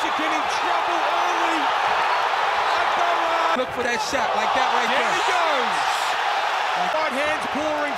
Mexican in trouble early. Look for that shot like that right There there. he goes. Right hands pouring